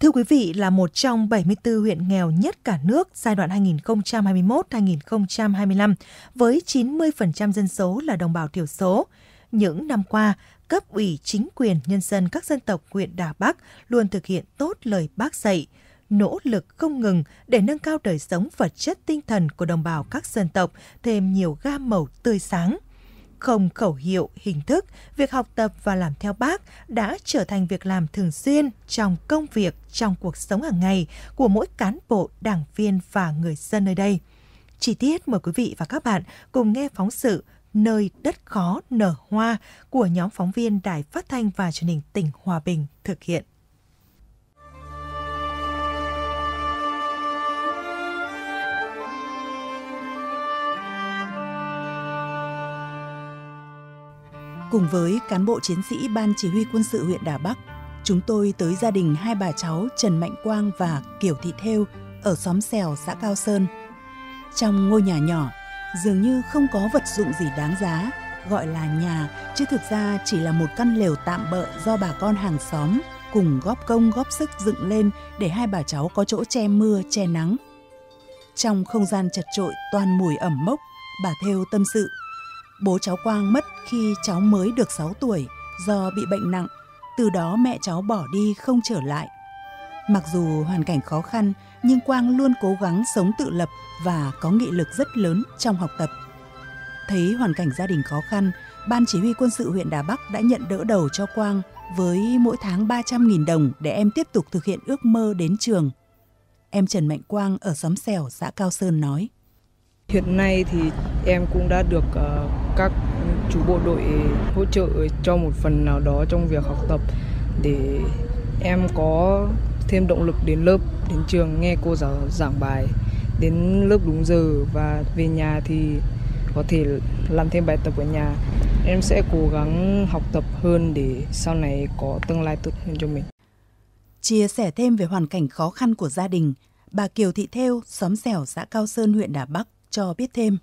Thưa quý vị, là một trong 74 huyện nghèo nhất cả nước giai đoạn 2021-2025 với 90% dân số là đồng bào thiểu số. Những năm qua, cấp ủy chính quyền nhân dân các dân tộc huyện Đà Bắc luôn thực hiện tốt lời bác dạy, nỗ lực không ngừng để nâng cao đời sống vật chất tinh thần của đồng bào các dân tộc thêm nhiều gam màu tươi sáng. Không khẩu hiệu, hình thức, việc học tập và làm theo bác đã trở thành việc làm thường xuyên trong công việc, trong cuộc sống hàng ngày của mỗi cán bộ, đảng viên và người dân nơi đây. Chi tiết mời quý vị và các bạn cùng nghe phóng sự Nơi đất khó nở hoa của nhóm phóng viên Đài Phát thanh và Truyền hình tỉnh Hòa Bình thực hiện. Cùng với cán bộ chiến sĩ Ban Chỉ huy quân sự huyện Đà Bắc, chúng tôi tới gia đình hai bà cháu Trần Mạnh Quang và Kiều Thị Thêu ở xóm Xèo, xã Cao Sơn. Trong ngôi nhà nhỏ, dường như không có vật dụng gì đáng giá, gọi là nhà chứ thực ra chỉ là một căn lều tạm bợ do bà con hàng xóm cùng góp công góp sức dựng lên để hai bà cháu có chỗ che mưa, che nắng. Trong không gian chật trội toàn mùi ẩm mốc, bà Thêu tâm sự – Bố cháu Quang mất khi cháu mới được 6 tuổi do bị bệnh nặng, từ đó mẹ cháu bỏ đi không trở lại. Mặc dù hoàn cảnh khó khăn, nhưng Quang luôn cố gắng sống tự lập và có nghị lực rất lớn trong học tập. Thấy hoàn cảnh gia đình khó khăn, Ban Chỉ huy quân sự huyện Đà Bắc đã nhận đỡ đầu cho Quang với mỗi tháng 300.000 đồng để em tiếp tục thực hiện ước mơ đến trường. Em Trần Mạnh Quang ở xóm Xẻo, xã Cao Sơn nói. Hiện nay thì em cũng đã được ờ, các chú bộ đội hỗ trợ cho một phần nào đó trong việc học tập để em có thêm động lực đến lớp, đến trường nghe cô giáo giảng bài, đến lớp đúng giờ và về nhà thì có thể làm thêm bài tập ở nhà. Em sẽ cố gắng học tập hơn để sau này có tương lai tốt hơn cho mình. Chia sẻ thêm về hoàn cảnh khó khăn của gia đình, bà Kiều Thị Thêu, xóm xẻo xã Cao Sơn, huyện Đà Bắc cho biết thêm.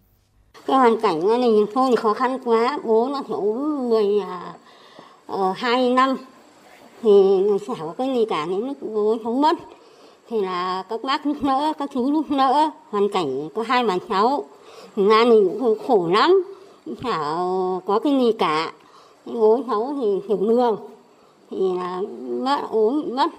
Cái hoàn cảnh gia đình tôi thì khó khăn quá, bố nó phải ốm mười à, ờ, hai năm. Thì chả có cái gì cả. Đến lúc bố sống mất thì là các bác lúc nữa các chú lúc nữa hoàn cảnh có hai bà cháu. Gia đình cũng khổ lắm. Chả có cái gì cả. Bố cháu thì tiểu đường. Thì là mất ốm mất.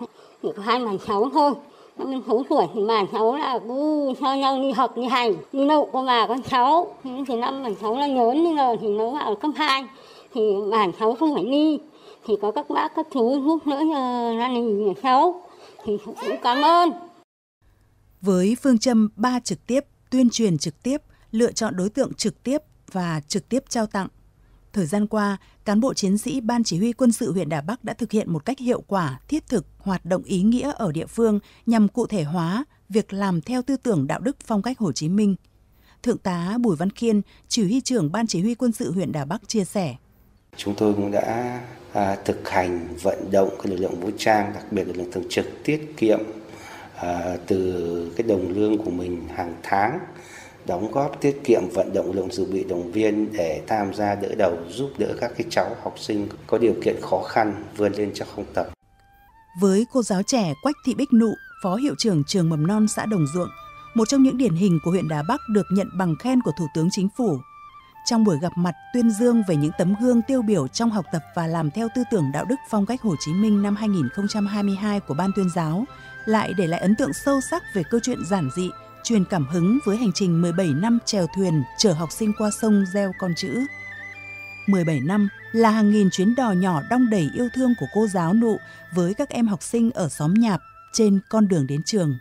Chỉ có hai bà cháu thôi mình sáu tuổi thì mà cháu là cứ cho nhau đi học, đi hành. Đi đâu có bà con cháu. Thì năm mà cháu là lớn bây giờ thì nó vào cấp 2 thì bà cháu không phải đi. Thì có các bác các chú giúp đỡ gia đình nhà cháu. Thì cũng cảm ơn. Với phương châm ba trực tiếp, tuyên truyền trực tiếp, lựa chọn đối tượng trực tiếp và trực tiếp trao tặng Thời gian qua, cán bộ chiến sĩ Ban Chỉ huy quân sự huyện Đà Bắc đã thực hiện một cách hiệu quả, thiết thực, hoạt động ý nghĩa ở địa phương nhằm cụ thể hóa việc làm theo tư tưởng đạo đức phong cách Hồ Chí Minh. Thượng tá Bùi Văn Khiên, chỉ huy trưởng Ban Chỉ huy quân sự huyện Đà Bắc chia sẻ. Chúng tôi cũng đã à, thực hành vận động các lực lượng vũ trang, đặc biệt là lực lượng thường trực tiết kiệm à, từ cái đồng lương của mình hàng tháng đóng góp tiết kiệm vận động lượng dự bị động viên để tham gia đỡ đầu giúp đỡ các cái cháu học sinh có điều kiện khó khăn vươn lên trong học tập. Với cô giáo trẻ Quách Thị Bích Nụ, Phó Hiệu trưởng trường mầm non xã Đồng Duộng, một trong những điển hình của huyện Đà Bắc được nhận bằng khen của Thủ tướng Chính phủ. Trong buổi gặp mặt tuyên dương về những tấm gương tiêu biểu trong học tập và làm theo tư tưởng đạo đức phong cách Hồ Chí Minh năm 2022 của Ban tuyên giáo, lại để lại ấn tượng sâu sắc về câu chuyện giản dị, truyền cảm hứng với hành trình 17 năm chèo thuyền chở học sinh qua sông gieo con chữ. 17 năm là hàng nghìn chuyến đò nhỏ đong đầy yêu thương của cô giáo nụ với các em học sinh ở xóm nhạp trên con đường đến trường.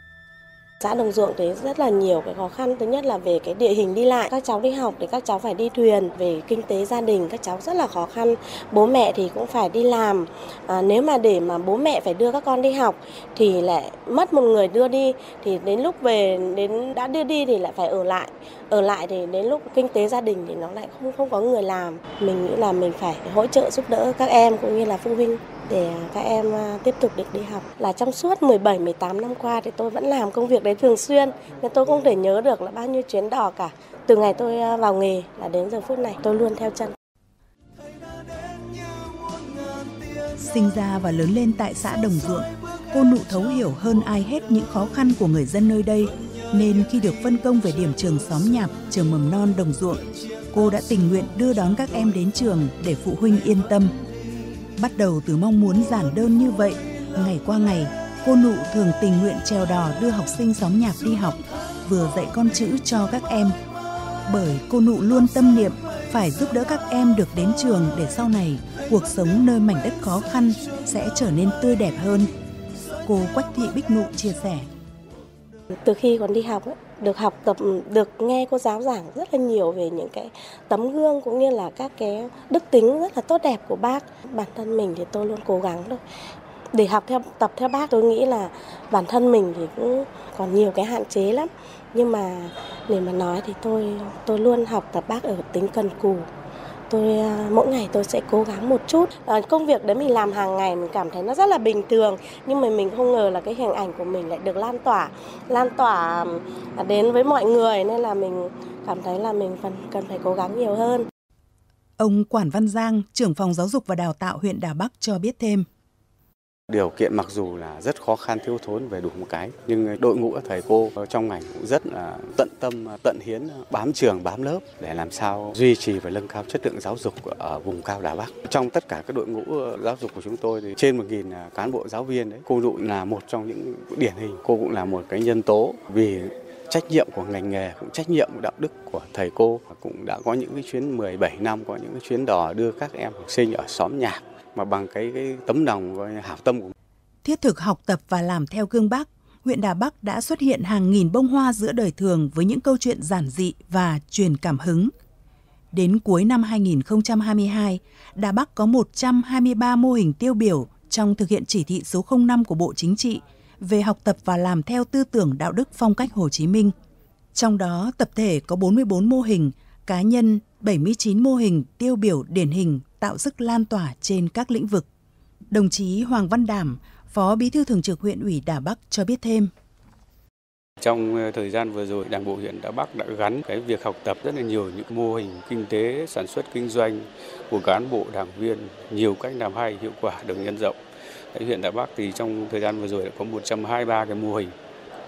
Xã Đồng Ruộng thấy rất là nhiều cái khó khăn. Thứ nhất là về cái địa hình đi lại. Các cháu đi học thì các cháu phải đi thuyền. Về kinh tế gia đình các cháu rất là khó khăn. Bố mẹ thì cũng phải đi làm. À, nếu mà để mà bố mẹ phải đưa các con đi học thì lại mất một người đưa đi. Thì đến lúc về đến đã đưa đi thì lại phải ở lại. Ở lại thì đến lúc kinh tế gia đình thì nó lại không không có người làm. Mình nghĩ là mình phải hỗ trợ giúp đỡ các em cũng như là phụ huynh để các em à, tiếp tục được đi học. Là trong suốt 17 18 năm qua thì tôi vẫn làm công việc đấy thường xuyên nên tôi không thể nhớ được là bao nhiêu chuyến đò cả. Từ ngày tôi à, vào nghề là đến giờ phút này tôi luôn theo chân. Sinh ra và lớn lên tại xã Đồng Ruộng, cô nụ thấu hiểu hơn ai hết những khó khăn của người dân nơi đây, nên khi được phân công về điểm trường xóm nhạp, trường mầm non đồng ruộng, cô đã tình nguyện đưa đón các em đến trường để phụ huynh yên tâm. Bắt đầu từ mong muốn giản đơn như vậy, ngày qua ngày, cô nụ thường tình nguyện trèo đò đưa học sinh xóm nhạc đi học, vừa dạy con chữ cho các em. Bởi cô nụ luôn tâm niệm phải giúp đỡ các em được đến trường để sau này cuộc sống nơi mảnh đất khó khăn sẽ trở nên tươi đẹp hơn. Cô Quách Thị Bích Nụ chia sẻ. Từ khi còn đi học, được học tập, được nghe cô giáo giảng rất là nhiều về những cái tấm gương cũng như là các cái đức tính rất là tốt đẹp của bác. Bản thân mình thì tôi luôn cố gắng thôi. Để học theo tập theo bác tôi nghĩ là bản thân mình thì cũng còn nhiều cái hạn chế lắm. Nhưng mà để mà nói thì tôi tôi luôn học tập bác ở tính cần cù tôi à, mỗi ngày tôi sẽ cố gắng một chút à, công việc đấy mình làm hàng ngày mình cảm thấy nó rất là bình thường nhưng mà mình không ngờ là cái hình ảnh của mình lại được lan tỏa lan tỏa à, đến với mọi người nên là mình cảm thấy là mình cần cần phải cố gắng nhiều hơn Ông Quản Văn Giang, trưởng phòng giáo dục và đào tạo huyện Đà Bắc cho biết thêm. Điều kiện mặc dù là rất khó khăn thiếu thốn về đủ một cái, nhưng đội ngũ thầy cô trong ngành cũng rất là tận tâm, tận hiến, bám trường, bám lớp để làm sao duy trì và nâng cao chất lượng giáo dục ở vùng cao Đà Bắc. Trong tất cả các đội ngũ ờ, giáo dục của chúng tôi thì trên 1.000 à, cán bộ giáo viên đấy, cô Dụ là một trong những điển hình, cô cũng là một cái nhân tố vì trách nhiệm của ngành nghề cũng trách nhiệm đạo đức của thầy cô cũng đã có những cái chuyến 17 năm có những cái chuyến đò đưa các em học sinh ở xóm nhạc mà bằng cái cái tấm lòng gọi hảo tâm của mình. Thiết thực học tập và làm theo gương Bác, huyện Đà Bắc đã xuất hiện hàng nghìn bông hoa giữa đời thường với những câu chuyện giản dị và truyền cảm hứng. Đến cuối năm 2022, Đà Bắc có 123 mô hình tiêu biểu trong thực hiện chỉ thị số 05 của Bộ Chính trị về học tập và làm theo tư tưởng đạo đức phong cách Hồ Chí Minh. Trong đó, tập thể có 44 mô hình, cá nhân 79 mô hình tiêu biểu điển hình tạo sức lan tỏa trên các lĩnh vực. Đồng chí Hoàng Văn Đảm, Phó Bí thư Thường trực huyện ủy Đà Bắc cho biết thêm. Trong ờ, thời gian vừa rồi, Đảng bộ huyện Đà Bắc đã gắn cái việc học tập rất là nhiều những mô hình kinh tế, sản xuất, kinh doanh của cán bộ, đảng viên, nhiều cách làm hay, hiệu quả được nhân rộng. Tại huyện Đà Bắc thì trong thời gian vừa rồi đã có 123 cái mô hình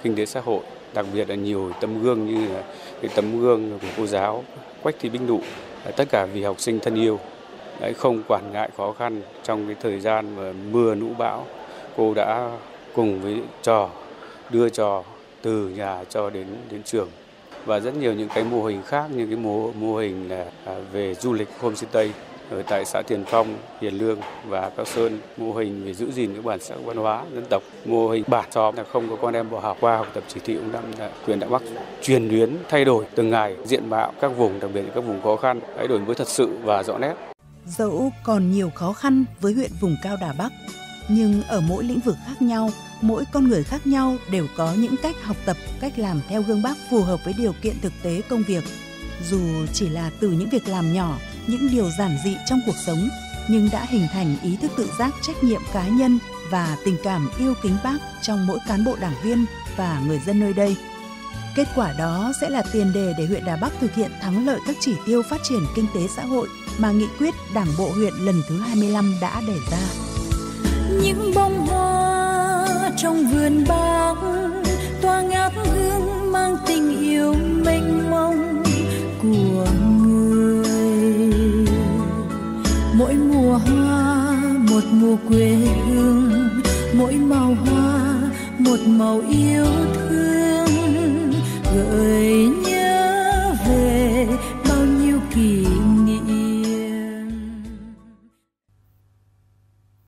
kinh tế xã hội, đặc biệt là nhiều tấm gương như là cái tấm gương của cô giáo Quách Thị Binh Nụ, tất cả vì học sinh thân yêu, Đấy, không quản ngại khó khăn trong cái thời gian mà mưa lũ bão cô đã cùng với trò đưa trò từ nhà cho đến đến trường. Và rất nhiều những cái mô hình khác như cái mô mô hình là à, về du lịch homestay ở tại xã Tiền Phong, Hiền Lương và Cao Sơn, mô hình về giữ gìn cái bản sắc văn hóa dân tộc, mô hình bản xóm là không có con em bỏ học qua học tập chỉ thị năm là quyền đã Bắc truyền luyến thay đổi từng ngày diện mạo các vùng đặc biệt là các vùng khó khăn, hãy đổi mới thật sự và rõ nét. Dẫu còn nhiều khó khăn với huyện vùng cao Đà Bắc, nhưng ở mỗi lĩnh vực khác nhau, mỗi con người khác nhau đều có những cách học tập, cách làm theo gương bác phù hợp với điều kiện thực tế công việc. Dù chỉ là từ những việc làm nhỏ, những điều giản dị trong cuộc sống, nhưng đã hình thành ý thức tự giác trách nhiệm cá nhân và tình cảm yêu kính bác trong mỗi cán bộ đảng viên và người dân nơi đây. Kết quả đó sẽ là tiền đề để huyện Đà Bắc thực hiện thắng lợi các chỉ tiêu phát triển kinh tế xã hội mà nghị quyết Đảng bộ huyện lần thứ 25 đã đề ra. Những bông hoa trong vườn bác tỏa ngát hương mang tình yêu mênh mông của hoa một mùa quê hương, mỗi màu hoa một màu yêu thương. Gợi nhớ về bao nhiêu kỷ